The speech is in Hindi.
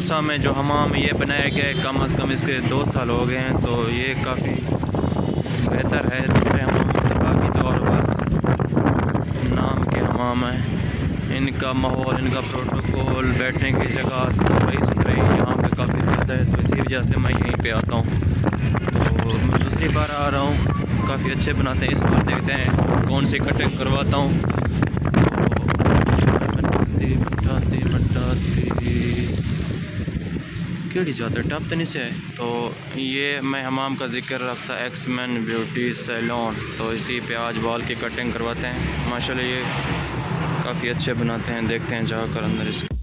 तोसा में जो हमाम ये बनाया गया है कम अज़ कम इसके दो साल हो गए हैं तो ये काफ़ी बेहतर है दूसरे हमाम से। बाकी तो और बस नाम के हमाम हैं। इनका माहौल, इनका प्रोटोकॉल, बैठने की जगह सफ़ाई सुथराई यहाँ पे काफ़ी ज़्यादा है तो इसी वजह से मैं यहीं पे आता हूँ। तो मैं दूसरी बार आ रहा हूँ, काफ़ी अच्छे बनाते हैं, इस बार देखते हैं कौन सी कटिंग करवाता हूँ। केड़ी जाता है टप तो नहीं से तो ये मैं हमाम का ज़िक्र रखता एक्स मैन ब्यूटी सैलून तो इसी पे आज बाल की कटिंग करवाते हैं। माशाल्लाह ये काफ़ी अच्छे बनाते हैं, देखते हैं जाकर अंदर इसको।